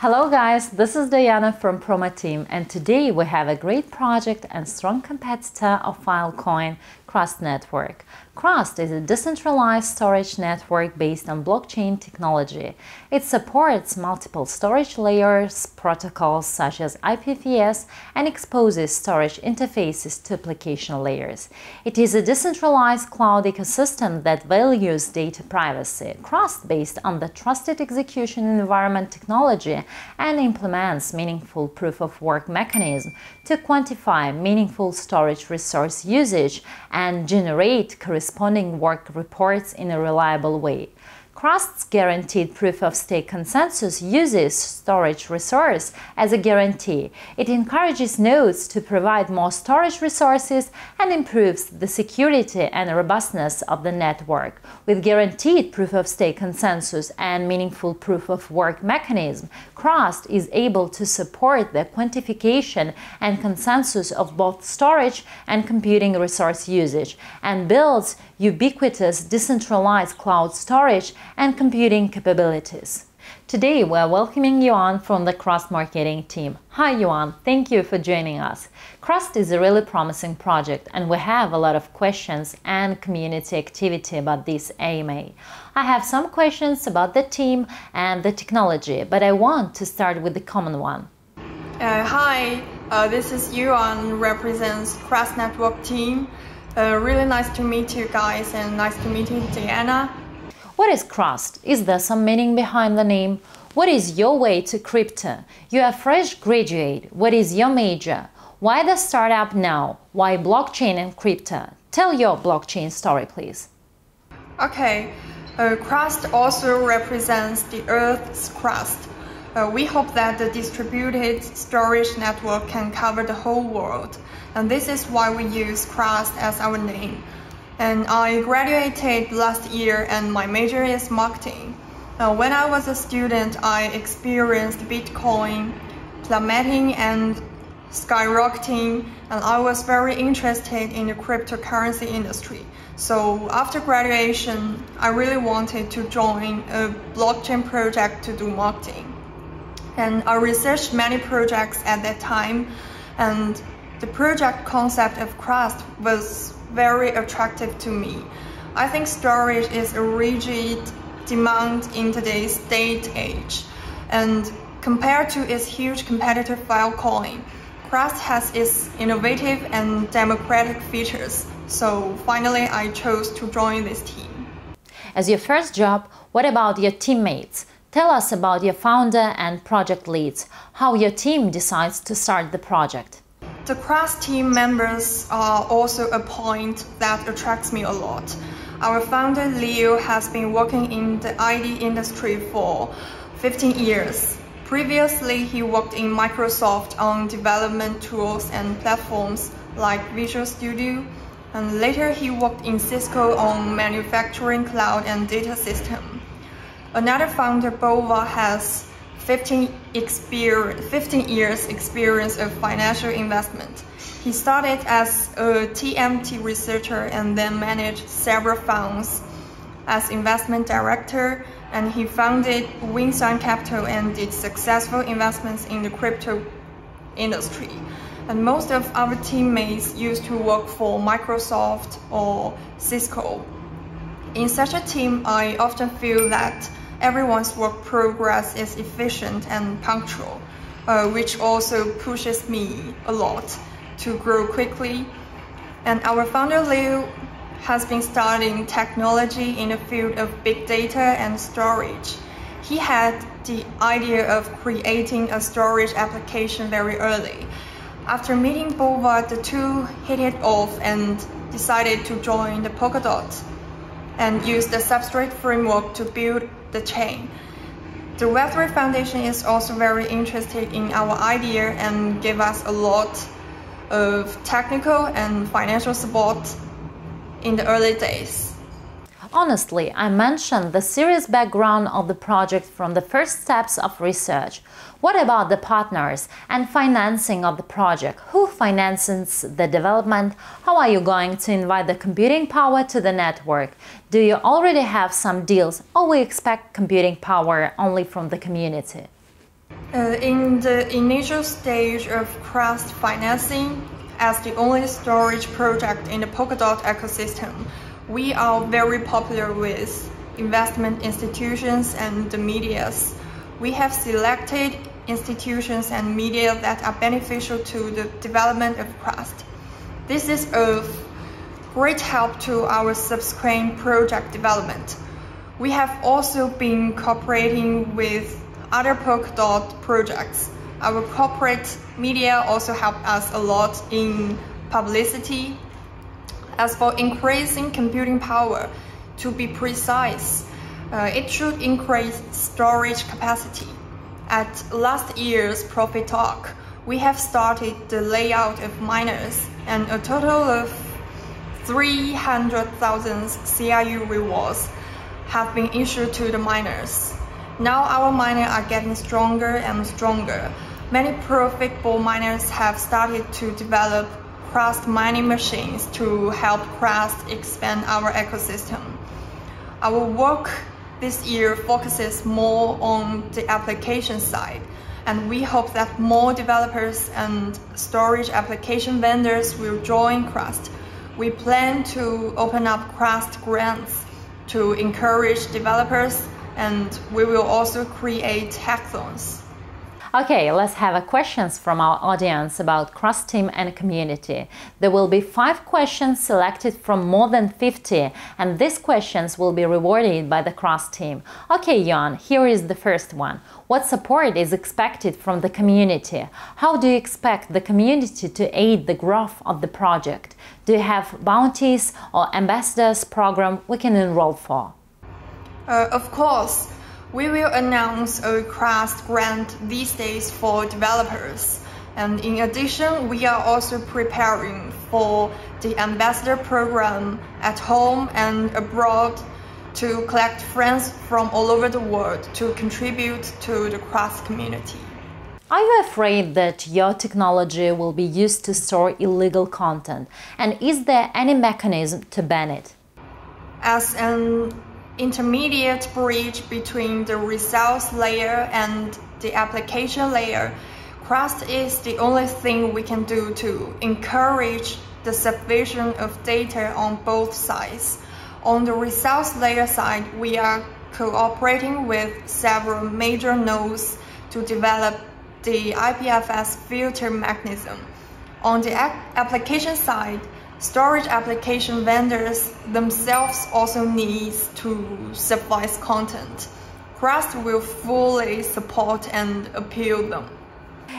Hello guys, this is Diana from Promo team and today we have a great project and strong competitor of Filecoin, Crust Network. Crust is a decentralized storage network based on blockchain technology. It supports multiple storage layers, protocols such as IPFS, and exposes storage interfaces to application layers. It is a decentralized cloud ecosystem that values data privacy. Crust based on the trusted execution environment technology and implements meaningful proof of work mechanism to quantify meaningful storage resource usage and generate corresponding work reports in a reliable way. Crust's guaranteed proof of stake consensus uses storage resource as a guarantee. It encourages nodes to provide more storage resources and improves the security and robustness of the network. With guaranteed proof of stake consensus and meaningful proof of work mechanism, Crust is able to support the quantification and consensus of both storage and computing resource usage and builds ubiquitous decentralized cloud storage and computing capabilities. Today, we're welcoming Yuan from the Crust marketing team. Hi, Yuan. Thank you for joining us. Crust is a really promising project, and we have a lot of questions and community activity about this AMA. I have some questions about the team and the technology, but I want to start with the common one. Uh, hi, uh, this is Yuan, represents Crust Network team. Uh, really nice to meet you guys and nice to meet you, Diana. What is Crust? Is there some meaning behind the name? What is your way to crypto? You are fresh graduate. What is your major? Why the startup now? Why blockchain and crypto? Tell your blockchain story, please. Okay, uh, Crust also represents the Earth's crust. Uh, we hope that the distributed storage network can cover the whole world, and this is why we use Crust as our name. And I graduated last year, and my major is marketing. Now, when I was a student, I experienced Bitcoin plummeting and skyrocketing, and I was very interested in the cryptocurrency industry. So after graduation, I really wanted to join a blockchain project to do marketing. And I researched many projects at that time, and the project concept of Crust was very attractive to me. I think storage is a rigid demand in today's date age, and compared to its huge competitor Filecoin, Crust has its innovative and democratic features. So finally, I chose to join this team. As your first job, what about your teammates? Tell us about your founder and project leads, how your team decides to start the project. The Crust team members are also a point that attracts me a lot. Our founder Leo has been working in the ID industry for 15 years. Previously, he worked in Microsoft on development tools and platforms like Visual Studio, and later he worked in Cisco on manufacturing cloud and data system. Another founder, Bova, has 15, 15 years experience of financial investment. He started as a TMT researcher and then managed several funds as investment director and he founded Wingsun Capital and did successful investments in the crypto industry. And most of our teammates used to work for Microsoft or Cisco. In such a team, I often feel that everyone's work progress is efficient and punctual, uh, which also pushes me a lot to grow quickly. And our founder Liu has been studying technology in the field of big data and storage. He had the idea of creating a storage application very early. After meeting Bova, the two hit it off and decided to join the Polkadot and use the substrate framework to build the chain. The Web3 Foundation is also very interested in our idea and gave us a lot of technical and financial support in the early days. Honestly, I mentioned the serious background of the project from the first steps of research. What about the partners and financing of the project? Who finances the development? How are you going to invite the computing power to the network? Do you already have some deals or we expect computing power only from the community? Uh, in the initial stage of Crust financing, as the only storage project in the Polkadot ecosystem, we are very popular with investment institutions and the medias. We have selected institutions and media that are beneficial to the development of Crust. This is of great help to our subsequent project development. We have also been cooperating with other Polkadot projects. Our corporate media also helped us a lot in publicity. As for increasing computing power, to be precise, uh, it should increase storage capacity. At last year's Profit Talk, we have started the layout of miners and a total of 300,000 CRU rewards have been issued to the miners. Now our miners are getting stronger and stronger. Many profitable miners have started to develop Crust mining machines to help Crust expand our ecosystem. Our work this year focuses more on the application side, and we hope that more developers and storage application vendors will join Crust. We plan to open up Crust grants to encourage developers and we will also create hackathons. Okay, let's have a questions from our audience about Crust team and community. There will be five questions selected from more than 50 and these questions will be rewarded by the Crust team. Okay, Yuan, here is the first one. What support is expected from the community? How do you expect the community to aid the growth of the project? Do you have bounties or ambassadors program we can enroll for? Uh, of course, we will announce a Crust grant these days for developers. And in addition, we are also preparing for the ambassador program at home and abroad to collect friends from all over the world to contribute to the Crust community. Are you afraid that your technology will be used to store illegal content? And is there any mechanism to ban it? As an intermediate bridge between the results layer and the application layer, Crust is the only thing we can do to encourage the subversion of data on both sides. On the results layer side, we are cooperating with several major nodes to develop the IPFS filter mechanism. On the application side, storage application vendors themselves also need to suffice content. Crust will fully support and appeal them.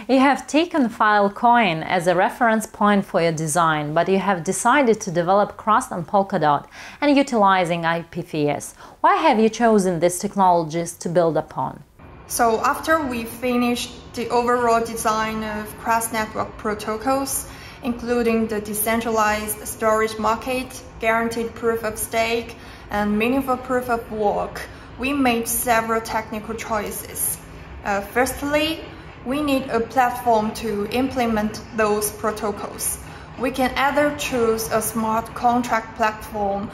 You have taken Filecoin as a reference point for your design, but you have decided to develop Crust on Polkadot and utilizing IPFS. Why have you chosen these technologies to build upon? So after we finished the overall design of Crust network protocols, including the decentralized storage market, guaranteed proof of stake, and meaningful proof of work, we made several technical choices. Uh, firstly, we need a platform to implement those protocols. We can either choose a smart contract platform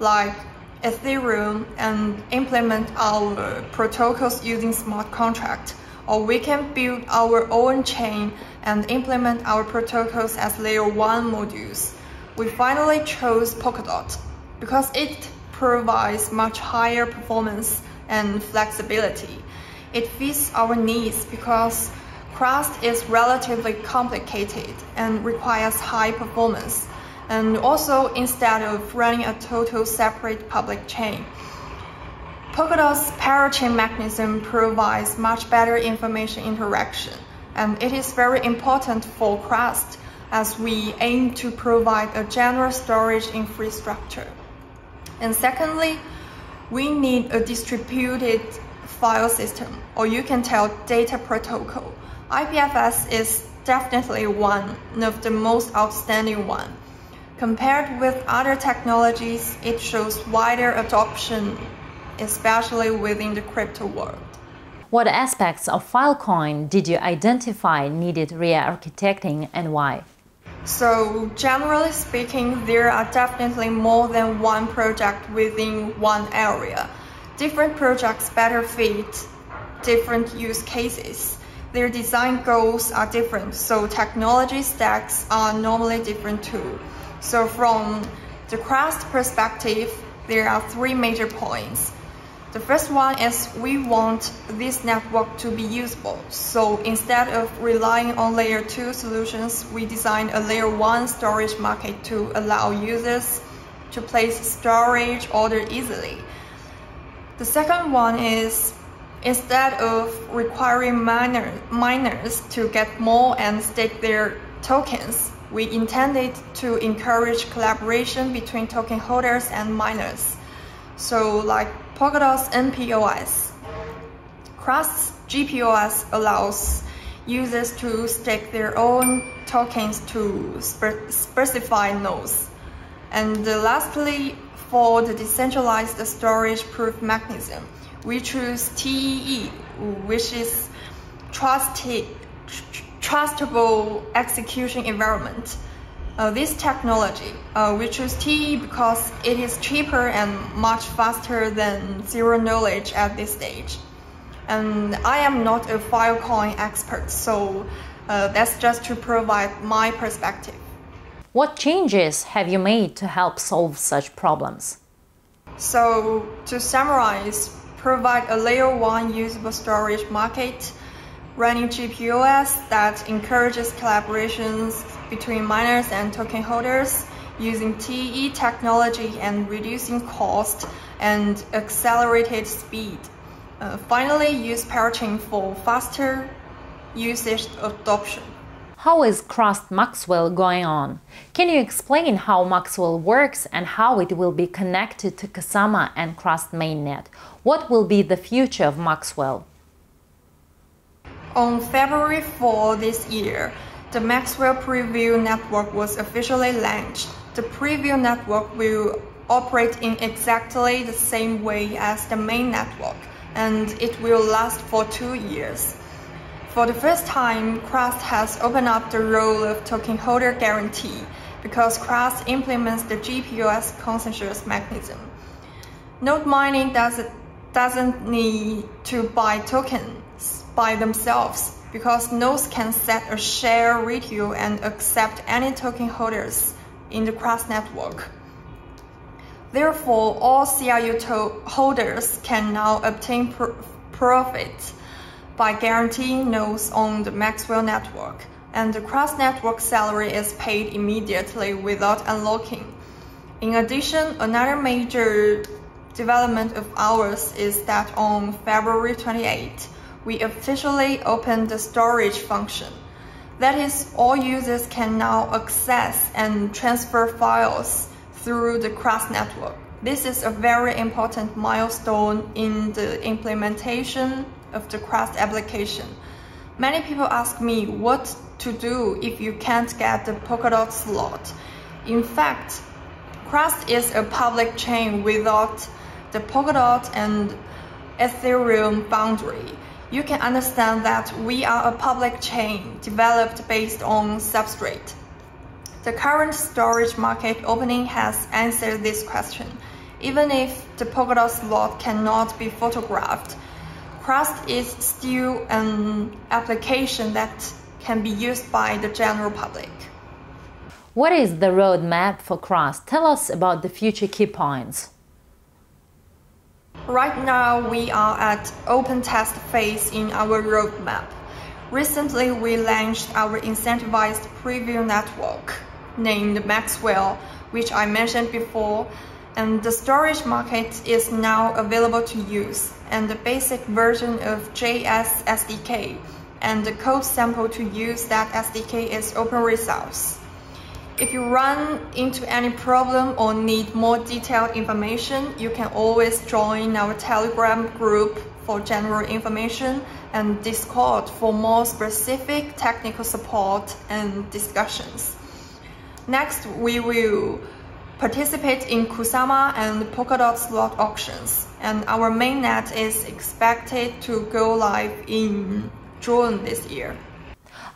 like Ethereum and implement our protocols using smart contract, or we can build our own chain and implement our protocols as layer 1 modules. We finally chose Polkadot because it provides much higher performance and flexibility. It fits our needs because Crust is relatively complicated and requires high performance. And also instead of running a total separate public chain, Polkadot's parachain mechanism provides much better information interaction, and it is very important for Crust as we aim to provide a general storage infrastructure. And secondly, we need a distributed file system, or you can tell data protocol. IPFS is definitely one of the most outstanding one. Compared with other technologies, it shows wider adoption especially within the crypto world. What aspects of Filecoin did you identify needed re-architecting and why? So generally speaking, there are definitely more than one project within one area. Different projects better fit different use cases. their design goals are different, so technology stacks are normally different too. So from the Crust perspective, there are three major points. The first one is we want this network to be usable. So instead of relying on layer 2 solutions, we designed a layer 1 storage market to allow users to place storage order easily. The second one is instead of requiring miner, miners to get more and stake their tokens, we intended to encourage collaboration between token holders and miners. So like Polkadot's NPOS. Crust GPOS allows users to stake their own tokens to spe specify nodes. And lastly, for the decentralized storage proof mechanism, we choose TEE, which is trusted, trustable execution environment. Uh, this technology, uh, we choose TEE because it is cheaper and much faster than zero knowledge at this stage. And I am not a Filecoin expert, so uh, that's just to provide my perspective. What changes have you made to help solve such problems? So, to summarize, provide a layer 1 usable storage market, running GPOS that encourages collaborations between miners and token holders, using TE technology and reducing cost and accelerated speed. Uh, finally, use parachain for faster usage adoption. How is Crust Maxwell going on? Can you explain how Maxwell works and how it will be connected to Kusama and Crust mainnet? What will be the future of Maxwell? On February 4 this year, the Maxwell Preview Network was officially launched. The Preview Network will operate in exactly the same way as the main network, and it will last for two years. For the first time, Crust has opened up the role of token holder guarantee because Crust implements the GPOS consensus mechanism. Node mining doesn't, doesn't need to buy tokens by themselves because nodes can set a share ratio and accept any token holders in the Crust network. Therefore, all CRU holders can now obtain pr profit by guaranteeing nodes on the Maxwell network, and the cross-network salary is paid immediately without unlocking. In addition, another major development of ours is that on February 28, we officially opened the storage function. That is, all users can now access and transfer files through the Crust network. This is a very important milestone in the implementation of the Crust application. Many people ask me what to do if you can't get the Polkadot slot. In fact, Crust is a public chain without the Polkadot and Ethereum boundary. You can understand that we are a public chain developed based on substrate. The current storage market opening has answered this question. Even if the Polkadot slot cannot be photographed, Crust is still an application that can be used by the general public. What is the roadmap for Crust? Tell us about the future key points. Right now, we are at open test phase in our roadmap. Recently, we launched our incentivized preview network named Maxwell, which I mentioned before, and the storage market is now available to use, and the basic version of JS SDK and the code sample to use that SDK is open resource. If you run into any problem or need more detailed information, you can always join our Telegram group for general information and Discord for more specific technical support and discussions. Next, we will participate in Kusama and Polkadot slot auctions, and our mainnet is expected to go live in June this year.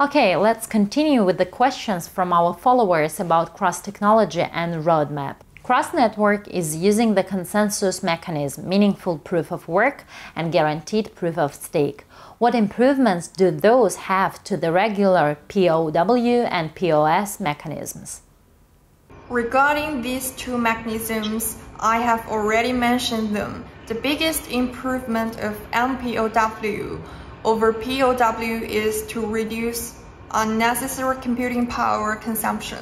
Okay, let's continue with the questions from our followers about Crust technology and roadmap. Crust Network is using the consensus mechanism, meaningful proof of work and guaranteed proof of stake. What improvements do those have to the regular POW and POS mechanisms? Regarding these two mechanisms, I have already mentioned them. The biggest improvement of MPOW over POW is to reduce unnecessary computing power consumption.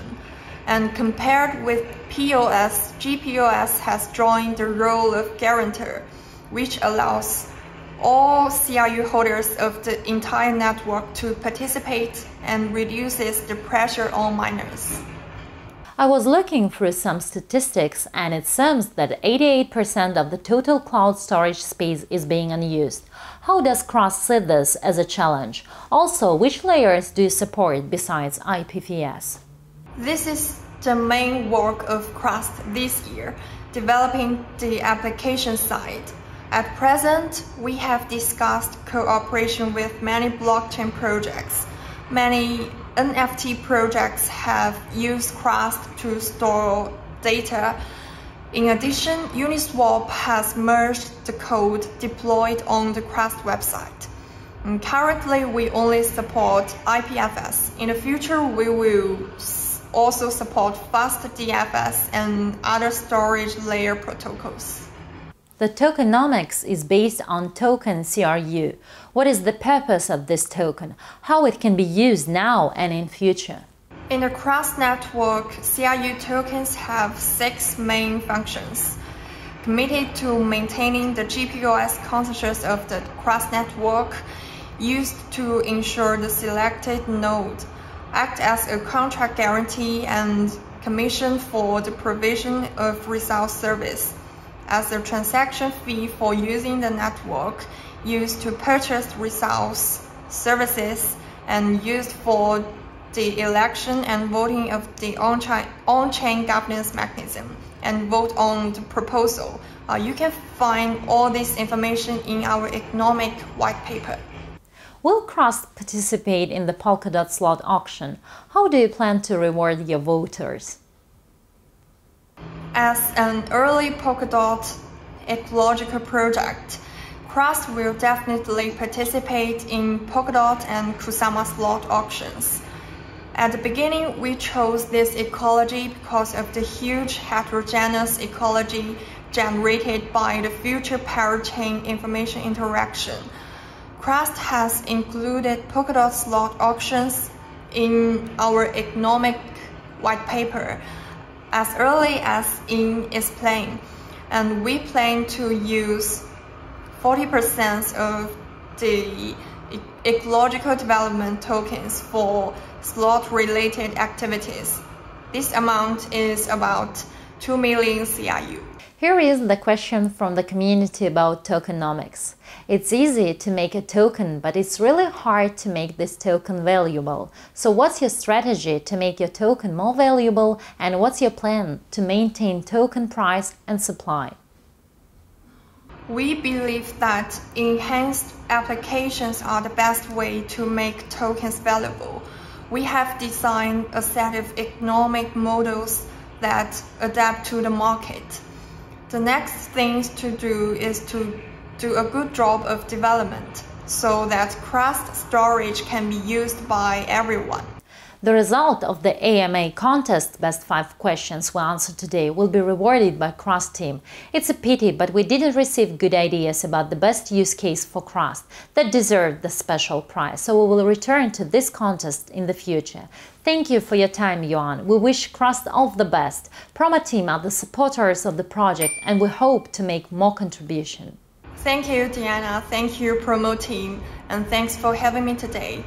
And compared with POS, GPOS has joined the role of guarantor, which allows all CRU holders of the entire network to participate and reduces the pressure on miners. I was looking through some statistics and it seems that 88% of the total cloud storage space is being unused. How does Crust see this as a challenge? Also, which layers do you support besides IPFS? This is the main work of Crust this year, developing the application side. At present, we have discussed cooperation with many blockchain projects. Many NFT projects have used Crust to store data. In addition, Uniswap has merged the code deployed on the Crust website. And currently, we only support IPFS. In the future, we will also support fast DFS and other storage layer protocols. The tokenomics is based on token CRU. What is the purpose of this token? How it can be used now and in future? In the Crust network, CRU tokens have six main functions. Committed to maintaining the GPOS consensus of the Crust network, used to ensure the selected node, act as a contract guarantee and commission for the provision of result service as a transaction fee for using the network used to purchase results, services, and used for the election and voting of the on-chain governance mechanism and vote on the proposal. Uh, you can find all this information in our economic white paper. Will Crust participate in the Polkadot slot auction? How do you plan to reward your voters? As an early Polkadot ecological project, Crust will definitely participate in Polkadot and Kusama slot auctions. At the beginning, we chose this ecology because of the huge heterogeneous ecology generated by the future parachain information interaction. Crust has included Polkadot slot auctions in our economic white paper as early as in its plan, and we plan to use 40% of the ecological development tokens for slot-related activities. This amount is about 2 million CRU. Here is the question from the community about tokenomics. It's easy to make a token, but it's really hard to make this token valuable. So what's your strategy to make your token more valuable and what's your plan to maintain token price and supply? We believe that enhanced applications are the best way to make tokens valuable. We have designed a set of economic models that adapt to the market. The next thing to do is to do a good job of development so that Crust storage can be used by everyone. The result of the AMA contest best 5 questions we answered today will be rewarded by Crust team. It's a pity, but we didn't receive good ideas about the best use case for Crust that deserved the special prize, so we will return to this contest in the future. Thank you for your time, Yuan. We wish Crust all the best. Promo team are the supporters of the project and we hope to make more contribution. Thank you, Diana. Thank you, Promo team. And thanks for having me today.